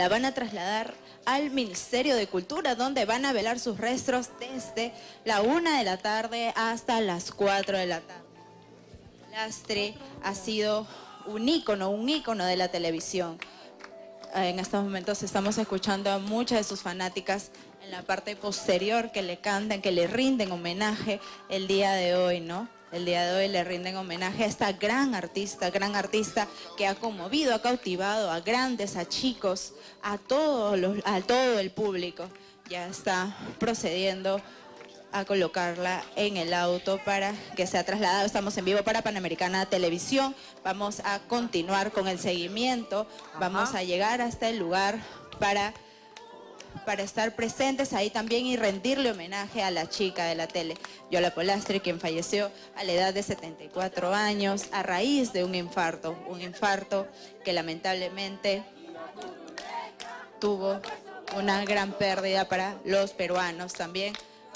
la van a trasladar al Ministerio de Cultura, donde van a velar sus restos desde la una de la tarde hasta las 4 de la tarde. Lastre ha sido un ícono, un ícono de la televisión. En estos momentos estamos escuchando a muchas de sus fanáticas en la parte posterior que le cantan, que le rinden homenaje el día de hoy, ¿no? El día de hoy le rinden homenaje a esta gran artista, gran artista que ha conmovido, ha cautivado a grandes, a chicos, a, todos los, a todo el público. Ya está procediendo a colocarla en el auto para que sea trasladado. Estamos en vivo para Panamericana Televisión. Vamos a continuar con el seguimiento. Vamos a llegar hasta el lugar para para estar presentes ahí también y rendirle homenaje a la chica de la tele, Yola Polastri, quien falleció a la edad de 74 años a raíz de un infarto, un infarto que lamentablemente tuvo una gran pérdida para los peruanos también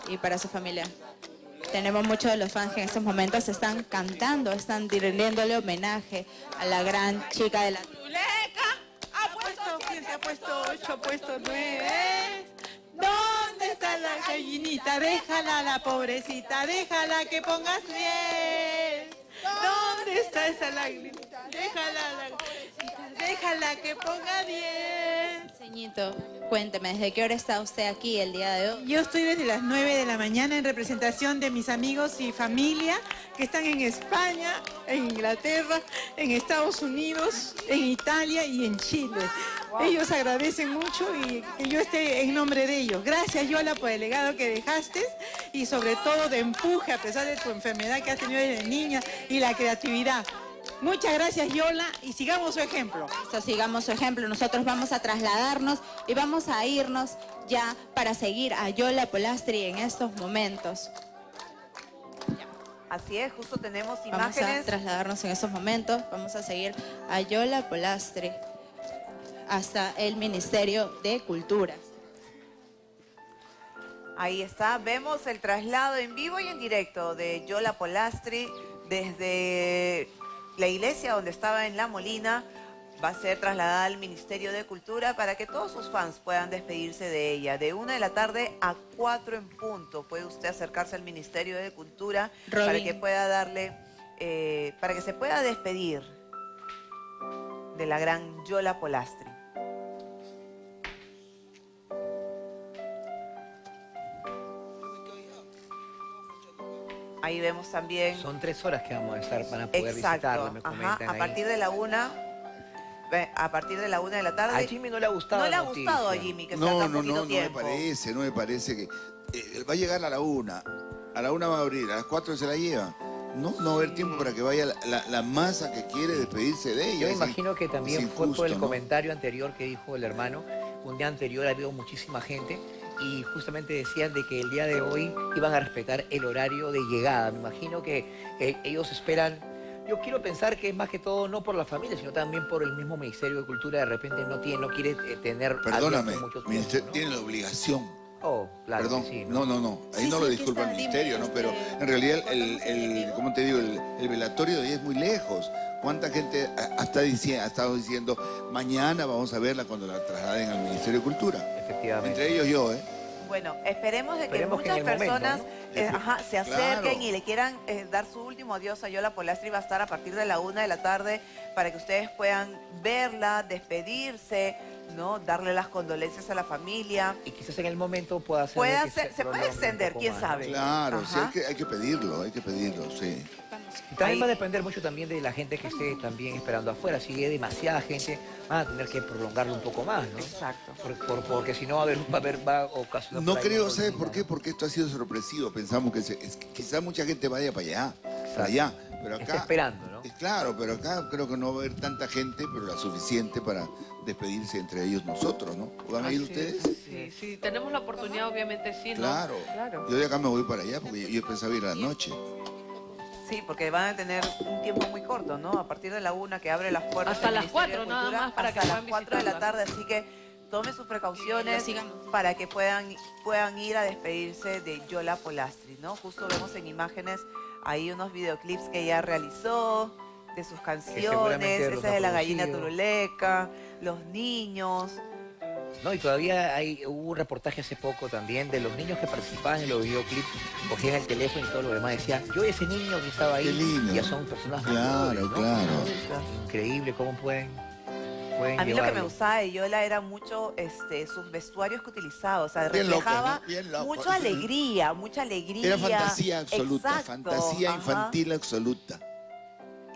y para su familia. Tenemos muchos de los fans que en estos momentos están cantando, están rindiéndole homenaje a la gran chica de la ¿Quién 8 puesto 9. ¿Dónde está la gallinita? Déjala, la pobrecita, déjala que pongas 10. ¿Dónde está esa lagrimita? Déjala, la déjala que ponga bien. Señito, cuénteme, ¿desde qué hora está usted aquí el día de hoy? Yo estoy desde las 9 de la mañana en representación de mis amigos y familia que están en España, en Inglaterra, en Estados Unidos, en Italia y en Chile. Ellos agradecen mucho y que yo esté en nombre de ellos. Gracias, Yola, por el legado que dejaste y sobre todo de empuje a pesar de tu enfermedad que has tenido desde niña y la creatividad. Muchas gracias Yola y sigamos su ejemplo. Eso, sigamos su ejemplo. Nosotros vamos a trasladarnos y vamos a irnos ya para seguir a Yola Polastri en estos momentos. Así es, justo tenemos imágenes. Vamos a trasladarnos en estos momentos. Vamos a seguir a Yola Polastri hasta el Ministerio de Cultura. Ahí está, vemos el traslado en vivo y en directo de Yola Polastri desde la iglesia donde estaba en La Molina va a ser trasladada al Ministerio de Cultura para que todos sus fans puedan despedirse de ella. De una de la tarde a cuatro en punto puede usted acercarse al Ministerio de Cultura para que pueda darle, eh, para que se pueda despedir de la gran Yola Polastri. Ahí vemos también... Son tres horas que vamos a estar para poder visitarla, me comentan A partir de la una, a partir de la una de la tarde... A Jimmy no le ha gustado No le ha gustado a Jimmy que no, está tan no, no, no me parece, no me parece que... Eh, va a llegar a la una, a la una va a abrir, a las cuatro se la lleva. No, no va a haber tiempo para que vaya la, masa que quiere despedirse de ella. Yo me imagino que también fue por el comentario anterior que dijo el hermano. Un día anterior ha habido muchísima gente y justamente decían de que el día de hoy iban a respetar el horario de llegada. Me imagino que ellos esperan, yo quiero pensar que es más que todo no por la familia, sino también por el mismo Ministerio de Cultura, de repente no tiene, no quiere eh, tener... Perdóname, muchos tiene la obligación Oh, claro Perdón, ¿no? no, no, Ahí no lo disculpa el ministerio, ¿no? Pero en realidad, el, el ¿cómo te digo? El, velatorio de ahí es muy lejos. ¿Cuánta gente hasta ha estado diciendo, mañana vamos a verla cuando la trasladen al Ministerio de Cultura? Efectivamente. Entre ellos yo, ¿eh? Bueno, esperemos de que muchas personas eh, se acerquen y le quieran eh, dar su último adiós a Yola Polastri. Va a estar a partir de la una de la tarde para que ustedes puedan verla, despedirse, ¿no? Darle las condolencias a la familia. Y quizás en el momento pueda ser... Puede se, puede extender, quién sabe. Claro, sí, hay, que, hay que pedirlo, hay que pedirlo, sí. También va a depender mucho también de la gente que esté también esperando afuera. Si hay demasiada gente, van a tener que prolongarlo un poco más, ¿no? Exacto. porque si no va a haber, va a haber va a ocasionar... No creo, ¿sabes por qué? Porque esto ha sido sorpresivo. Pensamos que quizás mucha gente vaya para allá, para allá. Pero acá, Está esperando, ¿no? Claro, pero acá creo que no va a haber tanta gente, pero la suficiente para despedirse entre ellos nosotros, ¿no? ¿Van a ir ustedes? Sí, sí, tenemos la oportunidad, obviamente sí, ¿no? Claro. claro. Yo de acá me voy para allá porque yo pensaba ir a la noche. Sí, porque van a tener un tiempo muy corto, ¿no? A partir de la una que abre las puertas Hasta las cuatro, nada más, para hasta las cuatro de la tarde, así que tome sus precauciones para que puedan, puedan ir a despedirse de Yola Polastri, ¿no? Justo vemos en imágenes ahí unos videoclips que ella realizó, de sus canciones, esa de la gallina turuleca, los niños, No, y todavía hay, hubo un reportaje hace poco también de los niños que participaban en los videoclips, cogían el teléfono y todo lo demás, decían, yo ese niño que estaba ahí, ya son personas Claro, mayores, ¿no? claro. Increíble cómo pueden, pueden A mí lo que me gustaba de Yola era mucho este, sus vestuarios que utilizaba, o sea, Bien reflejaba ¿no? Bien locos. mucha alegría, mucha alegría. Era fantasía absoluta, Exacto, fantasía ajá. infantil absoluta.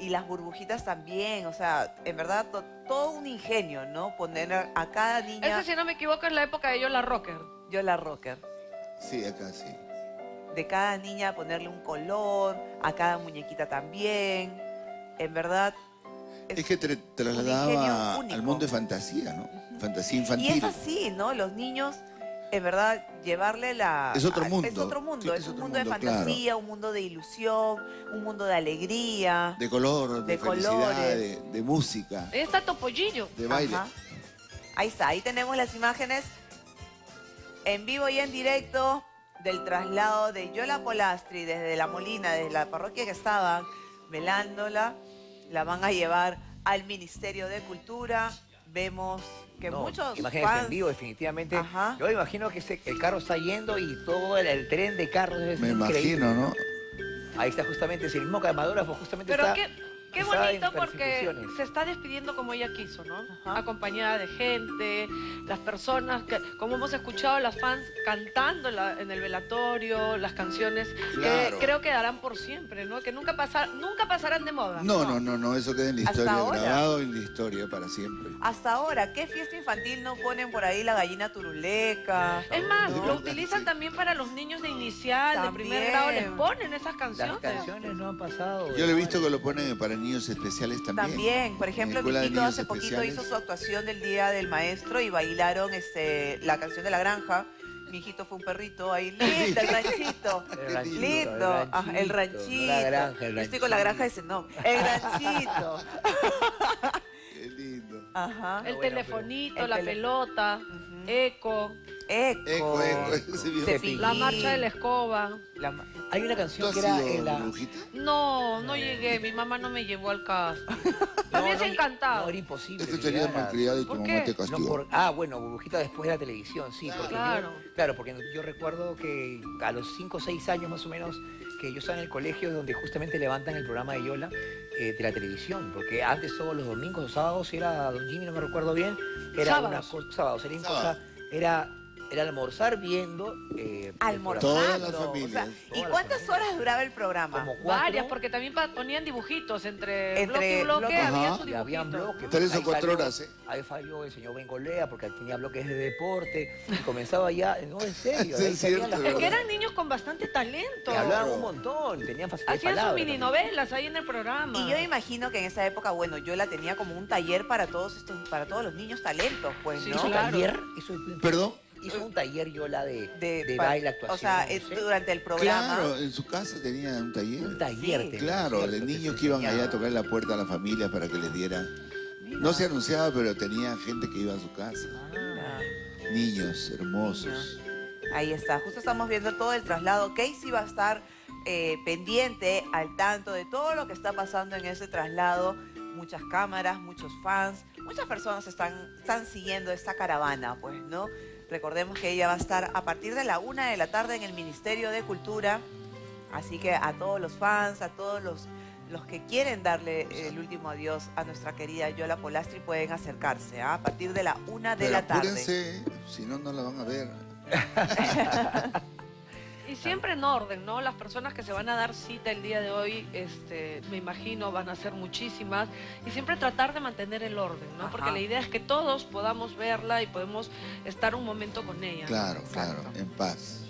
Y las burbujitas también, o sea, en verdad to- todo un ingenio, ¿no? Poner a, a cada niña Esa, si no me equivoco, es la época de Yola Rocker. Yola Rocker. Sí, acá sí. De cada niña ponerle un color, a cada muñequita también. En verdad. Es que ingenio trasladaba al mundo de fantasía, ¿no? Fantasía Y infantil. es así, ¿no? Los niños, en verdad, llevarle la... Es otro mundo. Es otro mundo, Sí, es, es un mundo, de fantasía, un mundo de ilusión, un mundo de alegría. De color, de, De felicidad, colores. de, de música, Ahí está Topollillo. de baile. Ajá. Ahí está, ahí tenemos las imágenes en vivo y en directo del traslado de Yola Polastri desde La Molina, desde la parroquia que estaban velándola. La van a llevar al Ministerio de Cultura. Vemos que No, muchos imágenes fans- en vivo, definitivamente. Ajá. Yo imagino que ese- el carro está yendo y todo el, el tren de carros debe Me increíble. imagino, ¿no? Ahí está justamente, ese mismo camarógrafo justamente Pero está... qué, qué bonito porque se está despidiendo como ella quiso, ¿no? Ajá. Acompañada de gente, las personas, que, como hemos escuchado, las fans cantando la- en el velatorio, las canciones, Claro. que creo que darán por siempre, ¿no? Que nunca, pasar, nunca pasarán de moda. No, no, no, no, eso queda en la Hasta historia, ahora. grabado en la historia para siempre. Hasta ahora, ¿qué fiesta infantil no ponen por ahí la gallina turuleca? Es más, No. lo utilizan Sí. también para los niños de inicial, de primer grado, les ponen esas Las canciones. canciones no han pasado. Yo lo he visto que lo ponen para niños especiales también. También, por ejemplo, Niños hace poquito Especiales. hizo su actuación del Día del Maestro y bailaron este, la canción de la granja. Mi hijito fue un perrito ahí, lindo, el ranchito. El ranchito, Lindo, el ajá, el ranchito, ranchito. no la granja, el Yo estoy con la granja de ranchito. Senón. El ranchito. Qué lindo. Ajá. El bueno, telefonito, pero- la el pelota, eco, Eco. Eco, eco. Cepillín. la marcha de la escoba. La ma- Hay una ¿Tú canción has que era sido en la... brujita? No, no llegué, mi mamá no me llevó al casting. Me No, hubiese no, encantado. No, era imposible. Es que que serías llegaras. malcriado y tu ¿Por mamá qué? te No, castigó. por- ah, bueno, Burbujita después de la televisión, sí. Porque Claro. Yo, claro, porque yo recuerdo que a los 5 o 6 años más o menos que yo estaba en el colegio donde justamente levantan el programa de Yola eh, de la televisión, porque antes todos los domingos o sábados era Don Jimmy, no me recuerdo bien, era Sábados. una cosa, sábados, era una Sábado. cosa, era, era almorzar viendo eh, Almorzando. Todas las o sea, familias. ¿Y cuántas familias. horas duraba el programa? como cuatro, Varias, porque también ponían dibujitos entre, Entre bloque y bloque, había Ajá. su y habían bloques. Tres o cuatro horas, ¿eh? Ahí falló el señor Bengolea porque tenía bloques de deporte y comenzaba ya, no, en serio. Sí, es cierto, las que eran niños con bastante talento. Que hablaban un montón, tenían facilidad Hacían sus palabra mini también. novelas ahí en el programa. Y yo imagino que en esa época, bueno, yo la tenía como un taller para todos estos, para todos los niños talentos, pues, Sí, ¿no? Claro. taller, ¿Perdón? Hizo un taller yo la de, De, de baile, actuación. O sea, no eh, sé. durante el programa. Claro, en su casa tenía un taller. un taller. Sí. Claro, Que niños se que iban allá a tocar la puerta a la familia para que les diera. Mira, No se anunciaba, pero tenía gente que iba a su casa. mira, Niños hermosos. Ahí está. Justo estamos viendo todo el traslado. Casey va a estar eh, pendiente, al tanto de todo lo que está pasando en ese traslado. Muchas cámaras, muchos fans, muchas personas están, están siguiendo esta caravana, pues, ¿no? Recordemos que ella va a estar a partir de la una de la tarde en el Ministerio de Cultura. Así que a todos los fans, a todos los, los que quieren darle el último adiós a nuestra querida Yola Polastri pueden acercarse ¿ah? a partir de la una de Pero la tarde. apúrense, si no, no la van a ver. Siempre en orden, ¿no? Las personas que se van a dar cita el día de hoy, este, me imagino, van a ser muchísimas. Y siempre tratar de mantener el orden, ¿no? Porque la idea es que todos podamos verla y podemos estar un momento con ella. Claro, claro, en paz.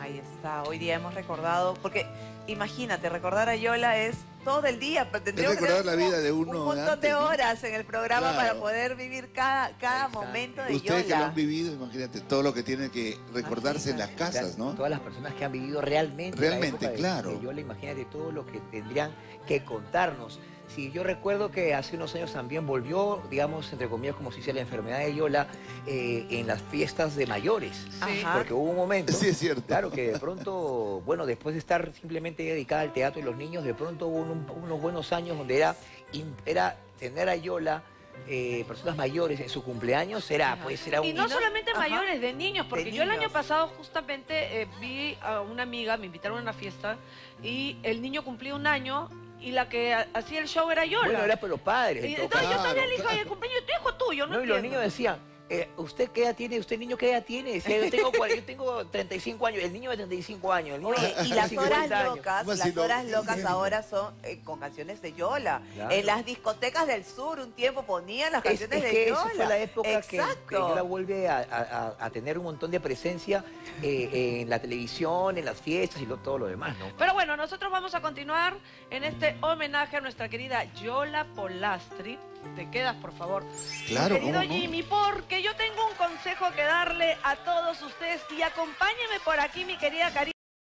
Ahí está, hoy día hemos recordado, porque imagínate, recordar a Yola es todo el día, pero tendríamos que recordar tener la vida de un uno montón antes, de horas en el programa Claro. para poder vivir cada, cada momento de Ustedes que lo han vivido, imagínate todo lo que tienen que recordarse en las casas, ¿no? Todas las personas que han vivido realmente. la Realmente, época de- claro. de Yola, imagínate todo lo que tendrían que contarnos. Sí, yo recuerdo que hace unos años también volvió, digamos, entre comillas, como si sea la enfermedad de Yola, eh, en las fiestas de mayores. Ajá. Porque hubo un momento. Sí, es cierto. Claro que de pronto, bueno, después de estar simplemente dedicada al teatro y los niños, de pronto hubo un- unos buenos años donde era, era tener a Yola eh, personas mayores en su cumpleaños, será, pues será un... Y no solamente ajá. mayores, de niños, porque De yo el año pasado justamente eh, vi a una amiga, me invitaron a una fiesta y el niño cumplía un año y la que ha- hacía el show era Yola. Bueno, era por los padres. y entonces yo caso. también le dije, claro. oye, el cumpleaños de tu hijo tuyo, no, No, y los entiendo". niños decían, eh, ¿usted qué edad tiene? ¿Usted niño qué edad tiene? Decía, yo tengo, yo tengo 35 años, el niño de 35 años, el niño Oye, de y las 50 horas años. locas, ¿Cómo las no? horas locas ahora son eh, con canciones de Yola. Claro. En las discotecas del sur un tiempo ponían las Es, canciones es de que Yola. esa fue la época que, que Exacto. Yola vuelve a, a- a- a tener un montón de presencia eh, en la televisión, en las fiestas y lo- todo lo demás, ¿no? Pero bueno, nosotros vamos a continuar en este homenaje a nuestra querida Yola Polastri. Te quedas, por favor. Claro, Querido. Jimmy, porque yo tengo un consejo que darle a todos ustedes y acompáñeme por aquí, mi querida Karina.